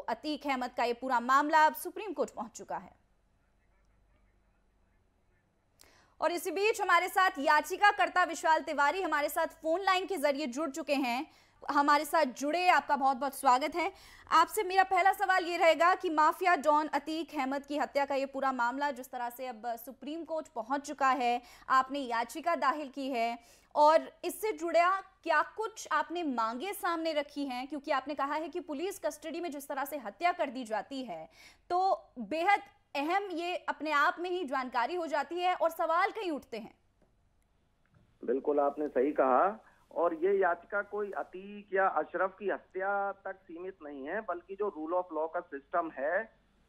अतीक अहमद का यह पूरा मामला अब सुप्रीम कोर्ट पहुँच चुका है। और इसी बीच हमारे साथ याचिकाकर्ता विशाल तिवारी हमारे साथ फ़ोन लाइन के ज़रिए जुड़ चुके हैं। हमारे साथ जुड़े, आपका बहुत बहुत स्वागत है। आपसे मेरा पहला सवाल ये रहेगा कि माफिया डॉन अतीक अहमद की हत्या का ये पूरा मामला जिस तरह से अब सुप्रीम कोर्ट पहुँच चुका है, आपने याचिका दाखिल की है और इससे जुड़ा क्या कुछ आपने मांगे सामने रखी हैं? क्योंकि आपने कहा है कि पुलिस कस्टडी में जिस तरह से हत्या कर दी जाती है तो बेहद अहम ये अपने आप में ही जानकारी हो जाती है और सवाल कहीं उठते हैं। बिल्कुल आपने सही कहा और ये याचिका कोई अतीक या अशरफ की हत्या तक सीमित नहीं है बल्कि जो रूल ऑफ़ लॉ का सिस्टम है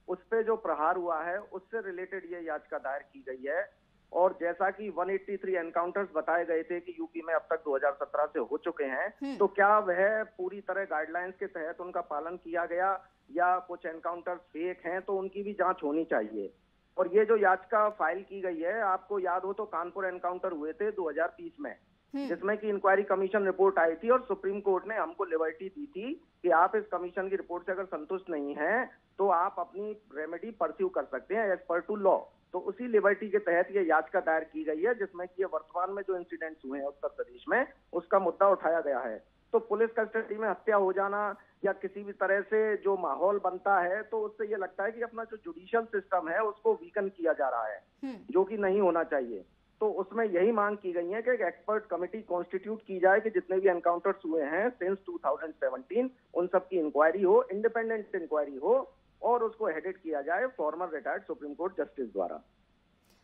उस पे जो प्रहार हुआ है उससे रिलेटेड ये याचिका दायर की गई है। और जैसा कि 183 एनकाउंटर्स बताए गए थे कि यूपी में अब तक 2017 से हो चुके हैं तो क्या वह पूरी तरह गाइडलाइंस के तहत उनका पालन किया गया या कुछ एनकाउंटर्स फेक हैं तो उनकी भी जाँच होनी चाहिए। और ये जो याचिका फ़ाइल की गई है आपको याद हो तो कानपुर एनकाउंटर हुए थे 2030 में। जिसमें कि इंक्वायरी कमीशन रिपोर्ट आई थी और सुप्रीम कोर्ट ने हमको लिबर्टी दी थी कि आप इस कमीशन की रिपोर्ट से अगर संतुष्ट नहीं है तो आप अपनी रेमेडी परस्यू कर सकते हैं एज पर टू लॉ तो उसी लिबर्टी के तहत ये याचिका दायर की गई है जिसमें कि ये वर्तमान में जो इंसिडेंट्स हुए हैं उत्तर प्रदेश में उसका मुद्दा उठाया गया है। तो पुलिस कस्टडी में हत्या हो जाना या किसी भी तरह से जो माहौल बनता है तो उससे ये लगता है कि अपना जो जुडिशियल सिस्टम है उसको वीकन किया जा रहा है जो कि नहीं होना चाहिए। तो उसमें यही मांग की गई है कि एक एक्सपर्ट कमेटी कॉन्स्टिट्यूट की जाए कि जितने भी एनकाउंटर्स हुए हैं सिंस 2017 उन सब की इंक्वायरी हो इंडिपेंडेंट इंक्वायरी हो और उसको हेडेड किया जाए former retired supreme court justice द्वारा।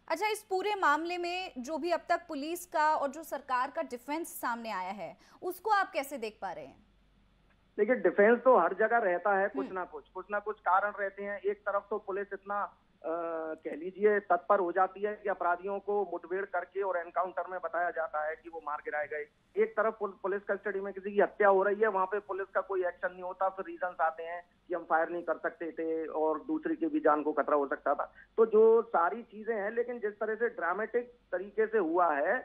अच्छा इस पूरे मामले में जो भी अब तक पुलिस का और जो सरकार का डिफेंस सामने आया है उसको आप कैसे देख पा रहे हैं? देखिए डिफेंस तो हर जगह रहता है कुछ ना कुछ कुछ ना कुछ कारण रहते हैं। एक तरफ़ तो पुलिस इतना कह लीजिए, तत्पर हो जाती है कि अपराधियों को मुठभेड़ करके और एनकाउंटर में बताया जाता है कि वो मार गिराए गए। एक तरफ़ पुलिस कस्टडी में किसी की हत्या हो रही है, वहाँ पे पुलिस का कोई एक्शन नहीं होता, फिर रीजन आते हैं कि हम फायर नहीं कर सकते थे और दूसरी की भी जान को खतरा हो सकता था। तो जो सारी चीज़ें हैं, लेकिन जिस तरह से ड्रामेटिक तरीके से हुआ है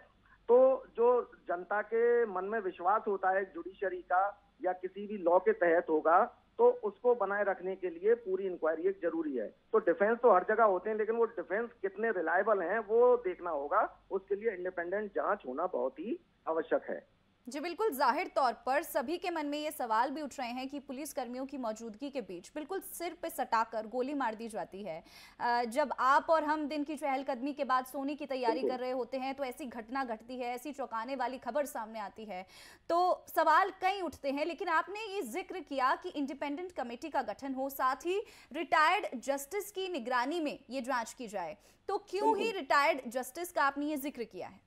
तो जो जनता के मन में विश्वास होता है जुडिशरी का या किसी भी लॉ के तहत होगा तो उसको बनाए रखने के लिए पूरी इंक्वायरी एक ज़रूरी है। तो डिफेंस तो हर जगह होते हैं, लेकिन वो डिफेंस कितने रिलायबल हैं, वो देखना होगा। उसके लिए इंडिपेंडेंट जाँच होना बहुत ही आवश्यक है। जी बिल्कुल ज़ाहिर तौर पर सभी के मन में ये सवाल भी उठ रहे हैं कि पुलिस कर्मियों की मौजूदगी के बीच बिल्कुल सिर पे सटाकर गोली मार दी जाती है। जब आप और हम दिन की चहलकदमी के बाद सोने की तैयारी कर रहे होते हैं तो ऐसी घटना घटती है ऐसी चौंकाने वाली खबर सामने आती है। तो सवाल कई उठते हैं लेकिन आपने ये ज़िक्र किया कि इंडिपेंडेंट कमेटी का गठन हो साथ ही रिटायर्ड जस्टिस की निगरानी में ये जाँच की जाए। तो क्यों ही रिटायर्ड जस्टिस का आपने ये ज़िक्र किया है?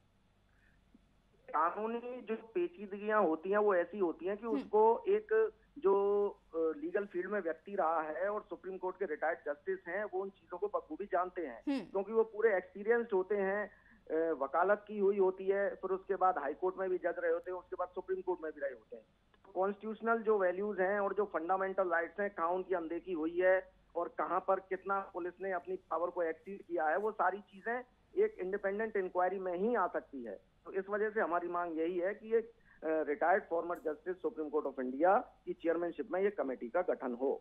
कानूनी जो पेचीदगियाँ होती हैं वो ऐसी होती हैं कि हम्म। उसको एक जो लीगल फ़ील्ड में व्यक्ति रहा है और सुप्रीम कोर्ट के रिटायर्ड जस्टिस हैं वो उन चीज़ों को बखूबी जानते हैं हम्म। क्योंकि वो पूरे एक्सपीरियंस्ड होते हैं वकालत की हुई होती है फिर उसके बाद हाई कोर्ट में भी जज रहे होते हैं उसके बाद सुप्रीम कोर्ट में भी रहे होते हैं कॉन्स्टिट्यूशनल जो वैल्यूज़ हैं और जो फंडामेंटल राइट्स हैं कहाँ उनकी अनदेखी हुई है और कहाँ पर कितना पुलिस ने अपनी पावर को एक्सीड किया है, वो सारी चीज़ें एक इंडिपेंडेंट इंक्वायरी में ही आ सकती है। तो इस वजह से हमारी मांग यही है कि एक retired former justice supreme court of India की चेयरमैनशिप में ये कमेटी का गठन हो।